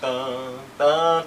dun, dun.